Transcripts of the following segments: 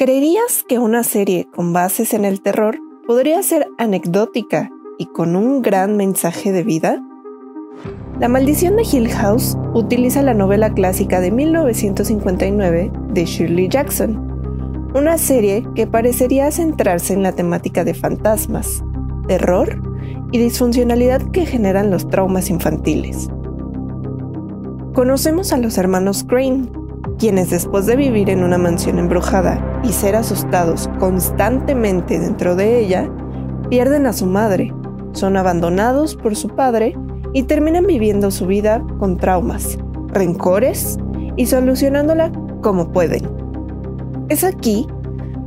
¿Creerías que una serie con bases en el terror podría ser anecdótica y con un gran mensaje de vida? La maldición de Hill House utiliza la novela clásica de 1959 de Shirley Jackson, una serie que parecería centrarse en la temática de fantasmas, terror y disfuncionalidad que generan los traumas infantiles. Conocemos a los hermanos Crane, quienes después de vivir en una mansión embrujada y ser asustados constantemente dentro de ella, pierden a su madre, son abandonados por su padre y terminan viviendo su vida con traumas, rencores y solucionándola como pueden. Es aquí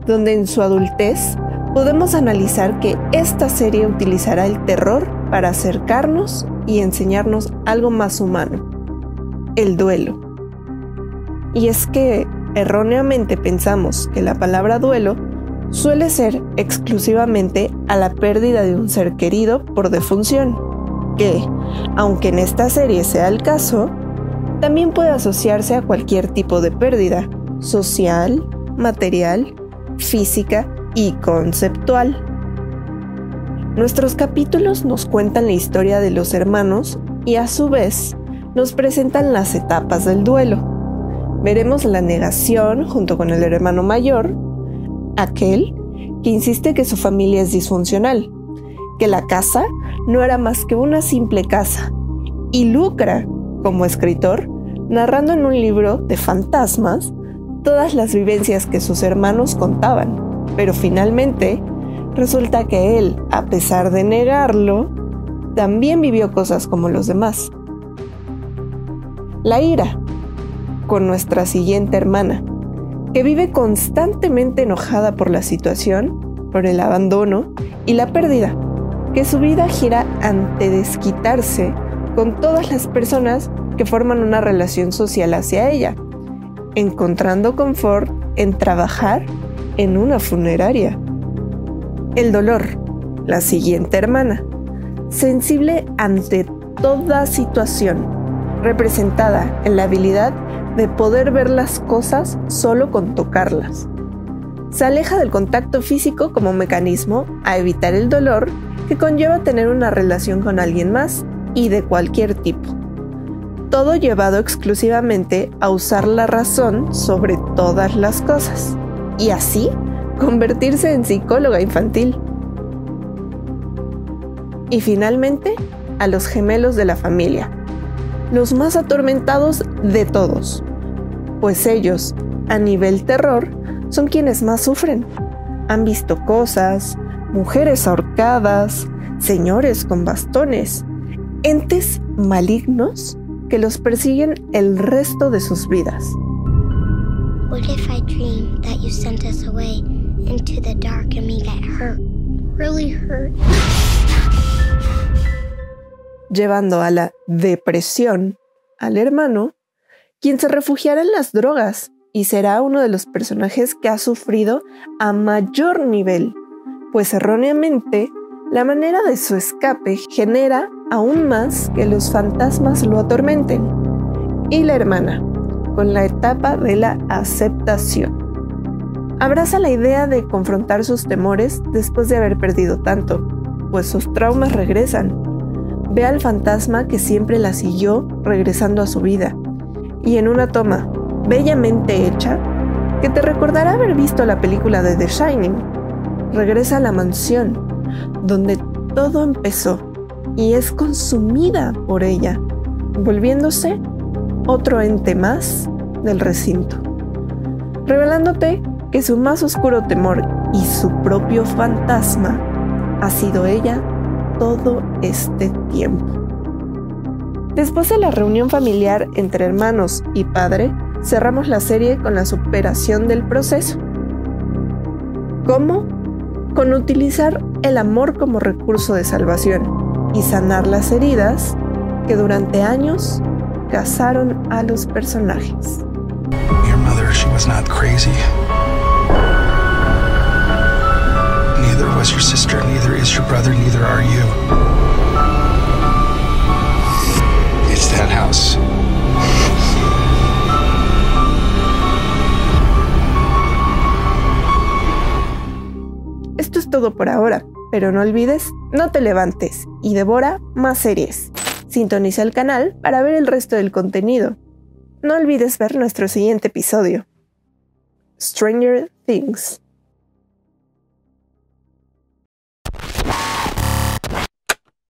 donde en su adultez podemos analizar que esta serie utilizará el terror para acercarnos y enseñarnos algo más humano, el duelo. Y es que erróneamente pensamos que la palabra duelo suele ser exclusivamente a la pérdida de un ser querido por defunción, que, aunque en esta serie sea el caso, también puede asociarse a cualquier tipo de pérdida, social, material, física y conceptual. Nuestros capítulos nos cuentan la historia de los hermanos y a su vez nos presentan las etapas del duelo. Veremos la negación junto con el hermano mayor, aquel que insiste que su familia es disfuncional, que la casa no era más que una simple casa, y lucra como escritor narrando en un libro de fantasmas todas las vivencias que sus hermanos contaban. Pero finalmente, resulta que él, a pesar de negarlo, también vivió cosas como los demás. La ira, con nuestra siguiente hermana, que vive constantemente enojada por la situación, por el abandono y la pérdida, que su vida gira ante desquitarse con todas las personas que forman una relación social hacia ella, encontrando confort en trabajar en una funeraria. El dolor, la siguiente hermana, sensible ante toda situación, representada en la habilidad de poder ver las cosas solo con tocarlas. Se aleja del contacto físico como mecanismo a evitar el dolor que conlleva tener una relación con alguien más y de cualquier tipo. Todo llevado exclusivamente a usar la razón sobre todas las cosas y así convertirse en psicóloga infantil. Y finalmente, a los gemelos de la familia, los más atormentados de todos, pues ellos, a nivel terror, son quienes más sufren. Han visto cosas, mujeres ahorcadas, señores con bastones, entes malignos que los persiguen el resto de sus vidas. What if I dream that you sent us away into the dark and get. Llevando a la depresión al hermano, quien se refugiará en las drogas y será uno de los personajes que ha sufrido a mayor nivel, pues erróneamente la manera de su escape genera aún más que los fantasmas lo atormenten. Y la hermana, con la etapa de la aceptación. Abraza la idea de confrontar sus temores después de haber perdido tanto, pues sus traumas regresan. Ve al fantasma que siempre la siguió regresando a su vida, y en una toma bellamente hecha, que te recordará haber visto la película de The Shining, regresa a la mansión, donde todo empezó, y es consumida por ella, volviéndose otro ente más del recinto, revelándote que su más oscuro temor y su propio fantasma ha sido ella todo este tiempo. Después de la reunión familiar entre hermanos y padre, cerramos la serie con la superación del proceso. ¿Cómo? Con utilizar el amor como recurso de salvación y sanar las heridas que durante años casaron a los personajes. Your mother, she was not crazy. That house. todo por ahora, pero no olvides, no te levantes y devora más series. Sintoniza el canal para ver el resto del contenido. No olvides ver nuestro siguiente episodio. Stranger Things.